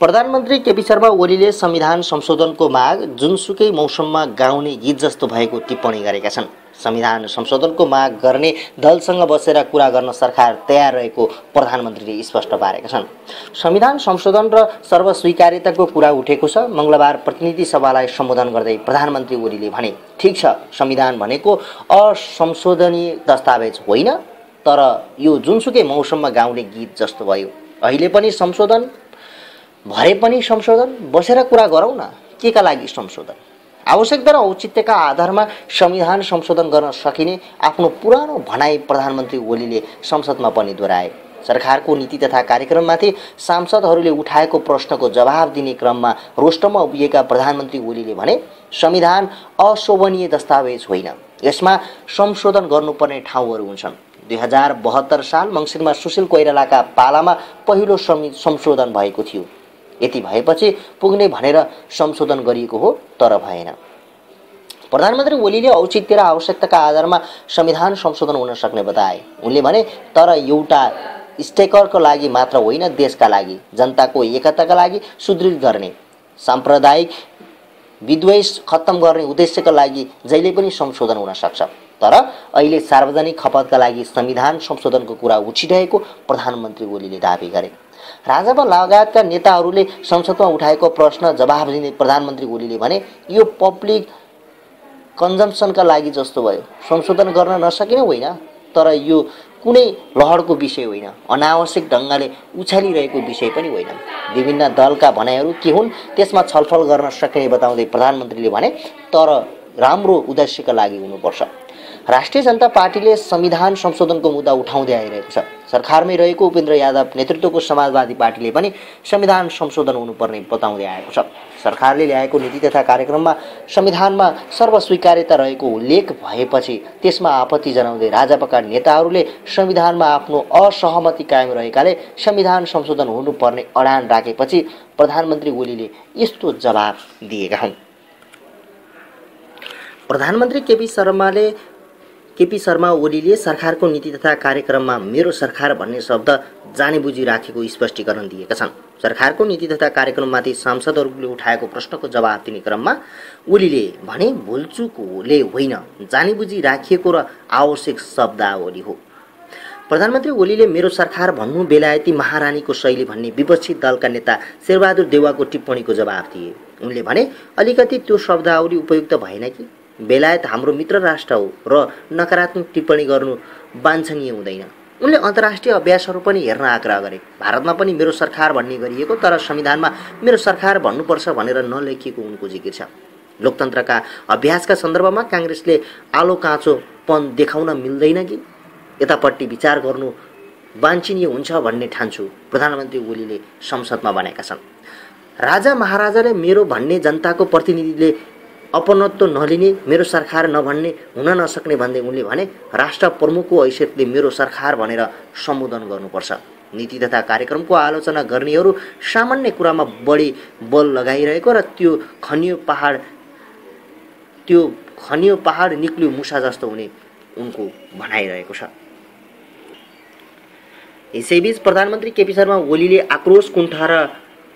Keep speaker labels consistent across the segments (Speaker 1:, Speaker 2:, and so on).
Speaker 1: प्रधानमन्त्री केपी शर्मा ओलीले संविधान संशोधनको माग जुनसुकै मौसममा गाउने गीत जस्तो भएको टिप्पणी गरेका छन्। संविधान संशोधनको माग गर्ने दलसँग बसेर कुरा गर्न सरकार तयार रहेको प्रधानमन्त्रीले स्पष्ट पारेका छन्। संविधान संशोधन र सर्वस्वीकार्यताको कुरा उठेको छ मङ्गलबार प्रतिनिधि सभालाई सम्बोधन गर्दै प्रधानमन्त्री ओलीले भने ठिक छ संविधान भनेको असंशोधनीय दस्तावेज होइन तर यो जुनसुकै मौसममा गाउने गीत जस्तो भयो। अहिले पनि संशोधन भरे पनि संशोधन बसेर कुरा गरौँ न। के का लागि संशोधन? आवश्यकता र औचित्यका आधारमा संविधान संशोधन गर्न सकिने आफ्नो पुरानो भनाइ प्रधानमन्त्री ओलीले संसदमा पनि दोहोऱ्याए। सरकारको नीति तथा कार्यक्रममाथि सांसदहरूले उठाएको प्रश्नको जवाब दिने क्रममा रोष्टमा उभिएका प्रधानमन्त्री ओलीले भने संविधान अशोभनीय दस्तावेज होइन। यसमा संशोधन गर्नुपर्ने ठाउँहरू हुन्छन्। दुई हजार बहत्तर साल मङ्सिरमा सुशील कोइरालाका पालामा पहिलो संशोधन भएको थियो। यति भएपछि पुग्ने भनेर संशोधन गरिएको हो तर भएन। प्रधानमन्त्री ओलीले औचित्य र आवश्यकताका आधारमा संविधान संशोधन हुन सक्ने बताए। उनले भने तर एउटा स्टेकरको लागि मात्र होइन देशका लागि जनताको एकताका लागि सुदृढ गर्ने साम्प्रदायिक विद्वेष खत्तम गर्ने उद्देश्यका लागि जहिले पनि संशोधन हुन सक्छ। तर अहिले सार्वजनिक खपतका लागि संविधान संशोधनको कुरा उठिरहेको प्रधानमन्त्री ओलीले दावी गरे। राजापा लगायतका नेताहरूले संसदमा उठाएको प्रश्न जवाब दिने प्रधानमन्त्री ओलीले भने यो पब्लिक कन्जम्सनका लागि जस्तो भयो। संशोधन गर्न नसकिने होइन तर यो कुनै लहरको विषय होइन। अनावश्यक ढङ्गले उछालिरहेको विषय पनि होइन। विभिन्न दलका भनाइहरू के हुन् त्यसमा छलफल गर्न सक्ने बताउँदै प्रधानमन्त्रीले भने तर राम्रो उद्देश्यका लागि हुनुपर्छ। राष्ट्रिय जनता पार्टीले संविधान संशोधनको मुद्दा उठाउँदै आइरहेको छ। सरकारमै रहेको उपेन्द्र यादव नेतृत्वको समाजवादी पार्टीले पनि संविधान संशोधन हुनुपर्ने बताउँदै आएको छ। सरकारले ल्याएको नीति तथा कार्यक्रममा संविधानमा सर्वस्वीकार्यता रहेको उल्लेख भएपछि त्यसमा आपत्ति जनाउँदै राजापाका नेताहरूले संविधानमा आफ्नो असहमति कायम रहेकाले संविधान संशोधन हुनुपर्ने अडान राखेपछि प्रधानमन्त्री ओलीले यस्तो जवाब दिएका हुन्। प्रधानमन्त्री केपी शर्माले केपी शर्मा ओलीले सरकारको नीति तथा कार्यक्रममा मेरो सरकार भन्ने शब्द जानेबुझी राखेको स्पष्टीकरण दिएका छन्। सरकारको नीति तथा कार्यक्रममाथि सांसदहरूले उठाएको प्रश्नको जवाब दिने क्रममा ओलीले भने भुलचुकले होइन जानेबुझी राखिएको र आवश्यक शब्दावली हो। प्रधानमन्त्री ओलीले मेरो सरकार भन्नु बेलायती महारानीको शैली भन्ने विपक्षी दलका नेता शेरबहादुर देवाको टिप्पणीको जवाब दिए। उनले भने अलिकति त्यो शब्दावली उपयुक्त भएन कि? बेलायत हाम्रो मित्र राष्ट्र हो र नकारात्मक टिप्पणी गर्नु वाञ्छनीय हुँदैन। उनले अन्तर्राष्ट्रिय अभ्यासहरू पनि हेर्न आग्रह गरे। भारतमा पनि मेरो सरकार भन्ने गरिएको तर संविधानमा मेरो सरकार भन्नुपर्छ भनेर नलेखिएको उनको जिकिर छ। लोकतन्त्रका अभ्यासका सन्दर्भमा काङ्ग्रेसले आलो काँचोपन देखाउन मिल्दैन कि? यतापट्टि विचार गर्नु वाञ्छनीय हुन्छ भन्ने ठान्छु प्रधानमन्त्री ओलीले संसदमा भनेका छन्। राजा महाराजाले मेरो भन्ने जनताको प्रतिनिधिले अपनत्व नलिने मेरो सरकार नभन्ने हुन नसक्ने भन्दै उनले भने राष्ट्र प्रमुखको हैसियतले मेरो सरकार भनेर सम्बोधन गर्नुपर्छ। नीति तथा कार्यक्रमको आलोचना गर्नेहरू सामान्य कुरामा बढी बल लगाइरहेको र त्यो खनियो पहाड त्यो खनियो पहाड निक्लियो मुसा जस्तो हुने उनको भनाइरहेको छ। यसैबीच प्रधानमन्त्री केपी शर्मा ओलीले आक्रोश कुण्ठा र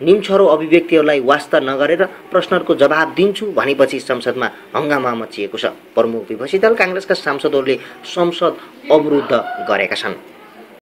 Speaker 1: निम्छरो अभिव्यक्तिहरूलाई वास्ता नगरेर प्रश्नहरूको जवाब दिन्छु भनेपछि संसदमा हङ्गामा मचिएको छ। प्रमुख विपक्षी दल काङ्ग्रेसका सांसदहरूले संसद अवरुद्ध गरेका छन्।